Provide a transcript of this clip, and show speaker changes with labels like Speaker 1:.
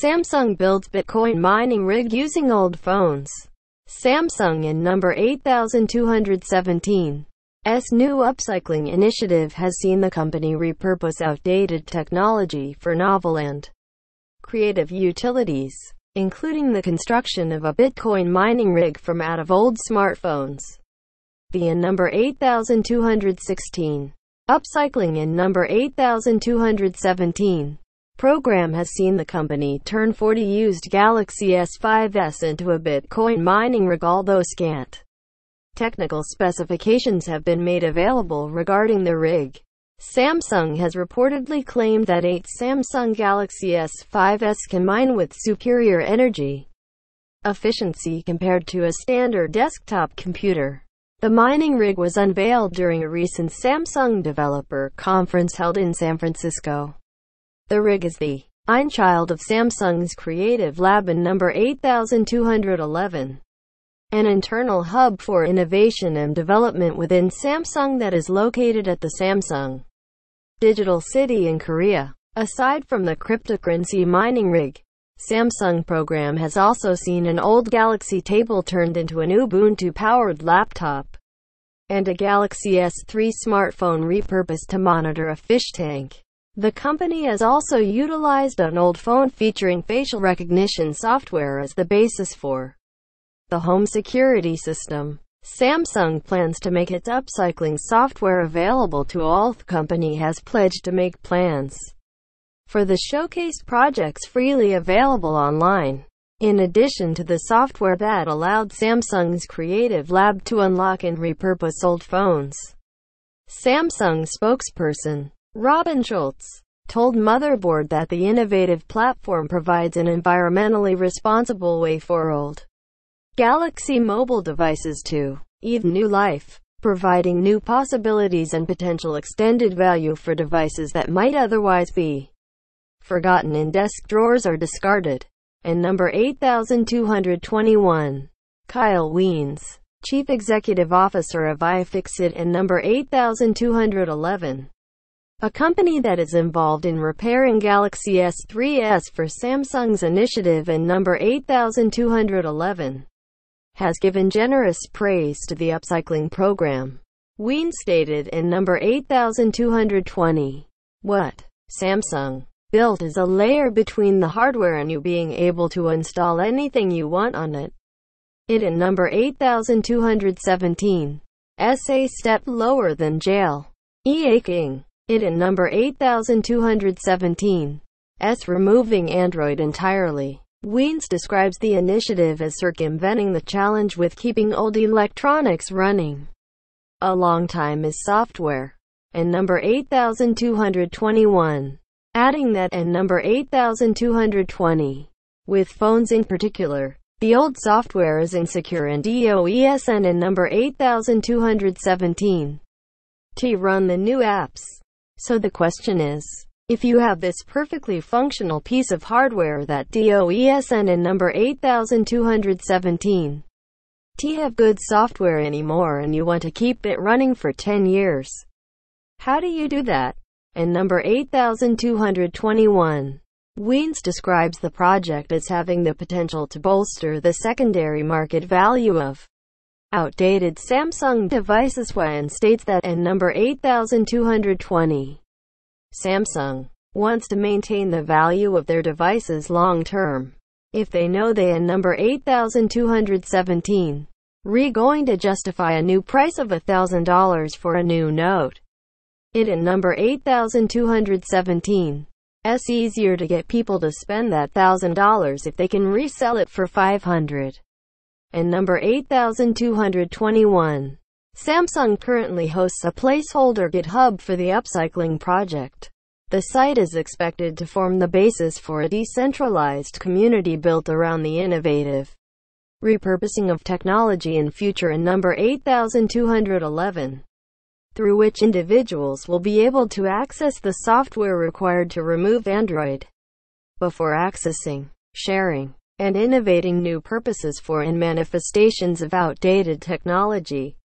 Speaker 1: Samsung builds Bitcoin mining rig using old phones. Samsung in number 8217. S new upcycling initiative has seen the company repurpose outdated technology for novel and creative utilities, including the construction of a Bitcoin mining rig from out of old smartphones. The in number 8216. Upcycling in number 8217 program has seen the company turn 40 used Galaxy S5s into a Bitcoin mining rig although scant. Technical specifications have been made available regarding the rig. Samsung has reportedly claimed that 8 Samsung Galaxy S5s can mine with superior energy efficiency compared to a standard desktop computer. The mining rig was unveiled during a recent Samsung developer conference held in San Francisco. The rig is the Einchild of Samsung's Creative Lab in number 8211, an internal hub for innovation and development within Samsung that is located at the Samsung Digital City in Korea. Aside from the cryptocurrency mining rig, Samsung program has also seen an old Galaxy table turned into an Ubuntu-powered laptop, and a Galaxy S3 smartphone repurposed to monitor a fish tank. The company has also utilized an old phone featuring facial recognition software as the basis for the home security system. Samsung plans to make its upcycling software available to all. The company has pledged to make plans for the showcase projects freely available online. In addition to the software that allowed Samsung's Creative Lab to unlock and repurpose old phones. Samsung spokesperson Robin Schultz told Motherboard that the innovative platform provides an environmentally responsible way for old Galaxy mobile devices to even new life, providing new possibilities and potential extended value for devices that might otherwise be forgotten in desk drawers or discarded. And number 8221. Kyle Wiens, Chief Executive Officer of iFixit and number 8211 a company that is involved in repairing Galaxy S3s for Samsung's initiative and number 8211, has given generous praise to the upcycling program. Wiens stated in number 8220, What Samsung built is a layer between the hardware and you being able to install anything you want on it. It in number 8217, SA step lower than jail. EA King it in number 8217. S. Removing Android entirely. Wiens describes the initiative as circumventing the challenge with keeping old electronics running. A long time is software. And number 8221. Adding that and number 8220. With phones in particular, the old software is insecure and DOESN and number 8217. To run the new apps. So the question is, if you have this perfectly functional piece of hardware that DOESN and number 8217 T have good software anymore and you want to keep it running for 10 years. How do you do that? And number 8221 Wiens describes the project as having the potential to bolster the secondary market value of outdated Samsung devices when states that and number 8220. Samsung wants to maintain the value of their devices long term. If they know they and number 8217 re going to justify a new price of $1,000 for a new note. It and number 8217 S easier to get people to spend that $1,000 if they can resell it for 500 and number 8221. Samsung currently hosts a placeholder GitHub for the upcycling project. The site is expected to form the basis for a decentralized community built around the innovative repurposing of technology in future in number 8211, through which individuals will be able to access the software required to remove Android before accessing, sharing, and innovating new purposes for and manifestations of outdated technology.